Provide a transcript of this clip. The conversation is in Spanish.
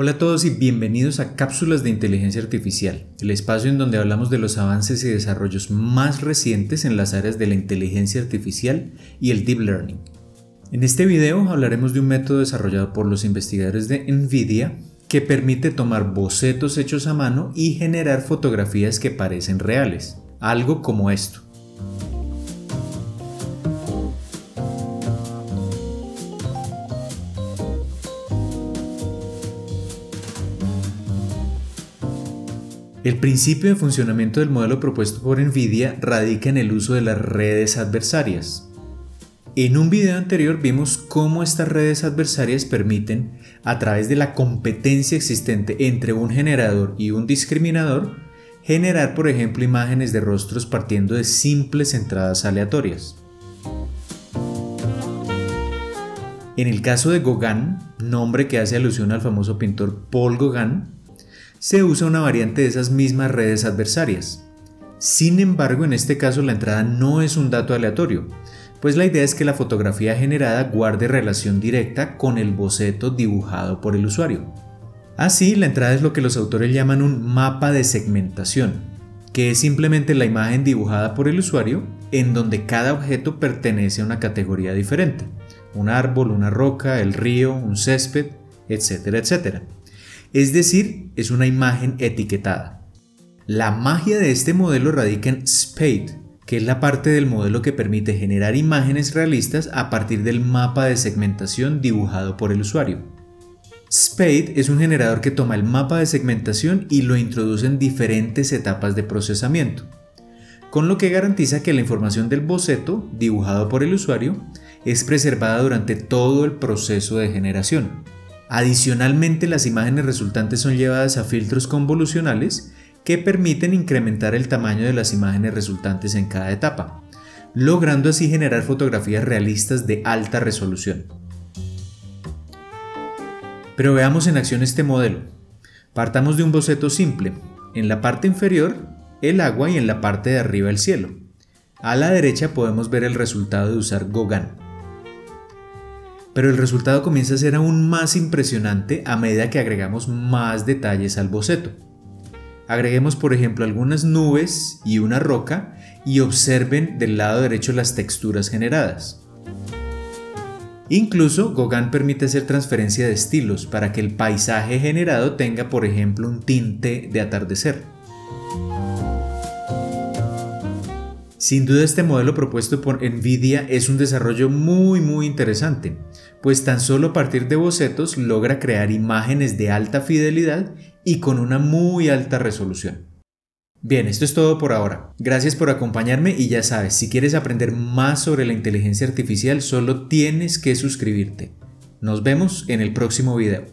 Hola a todos y bienvenidos a Cápsulas de Inteligencia Artificial, el espacio en donde hablamos de los avances y desarrollos más recientes en las áreas de la inteligencia artificial y el deep learning. En este video hablaremos de un método desarrollado por los investigadores de NVIDIA que permite tomar bocetos hechos a mano y generar fotografías que parecen reales, algo como esto. El principio de funcionamiento del modelo propuesto por NVIDIA radica en el uso de las redes adversarias. En un video anterior vimos cómo estas redes adversarias permiten, a través de la competencia existente entre un generador y un discriminador, generar, por ejemplo, imágenes de rostros partiendo de simples entradas aleatorias. En el caso de Gauguin, nombre que hace alusión al famoso pintor Paul Gauguin, se usa una variante de esas mismas redes adversarias. Sin embargo, en este caso la entrada no es un dato aleatorio, pues la idea es que la fotografía generada guarde relación directa con el boceto dibujado por el usuario. Así, la entrada es lo que los autores llaman un mapa de segmentación, que es simplemente la imagen dibujada por el usuario en donde cada objeto pertenece a una categoría diferente, un árbol, una roca, el río, un césped, etcétera, etcétera es decir, es una imagen etiquetada. La magia de este modelo radica en Spade, que es la parte del modelo que permite generar imágenes realistas a partir del mapa de segmentación dibujado por el usuario. Spade es un generador que toma el mapa de segmentación y lo introduce en diferentes etapas de procesamiento, con lo que garantiza que la información del boceto dibujado por el usuario es preservada durante todo el proceso de generación. Adicionalmente, las imágenes resultantes son llevadas a filtros convolucionales que permiten incrementar el tamaño de las imágenes resultantes en cada etapa, logrando así generar fotografías realistas de alta resolución. Pero veamos en acción este modelo. Partamos de un boceto simple. En la parte inferior, el agua y en la parte de arriba el cielo. A la derecha podemos ver el resultado de usar Gauguin pero el resultado comienza a ser aún más impresionante a medida que agregamos más detalles al boceto. Agreguemos por ejemplo algunas nubes y una roca y observen del lado derecho las texturas generadas. Incluso Gauguin permite hacer transferencia de estilos para que el paisaje generado tenga por ejemplo un tinte de atardecer. Sin duda este modelo propuesto por Nvidia es un desarrollo muy muy interesante, pues tan solo a partir de bocetos logra crear imágenes de alta fidelidad y con una muy alta resolución. Bien, esto es todo por ahora. Gracias por acompañarme y ya sabes, si quieres aprender más sobre la inteligencia artificial solo tienes que suscribirte. Nos vemos en el próximo video.